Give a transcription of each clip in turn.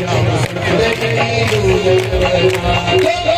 Thank you.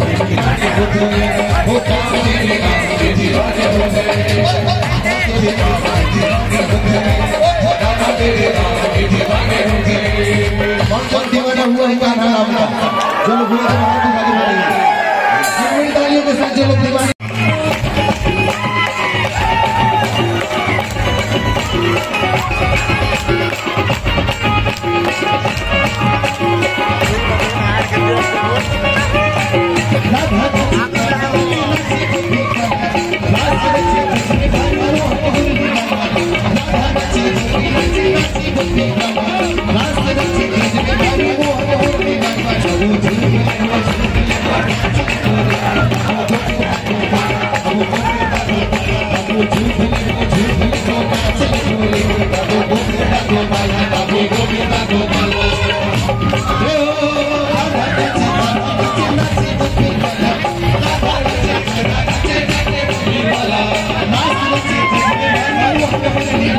हुआ है क्या नाम आपका जो लोग हुआ है वहाँ की बात करेंगे अपनी तालियों के साथ जो लोग दीवाने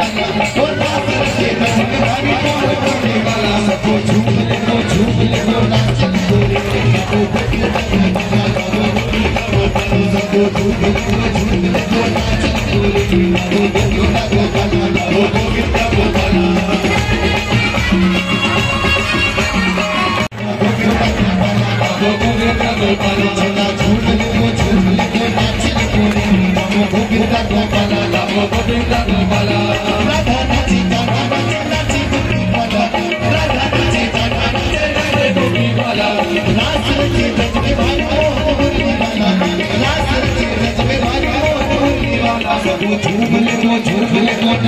Bala, bala, bala, bala, bala, bala, झूमने को झूमने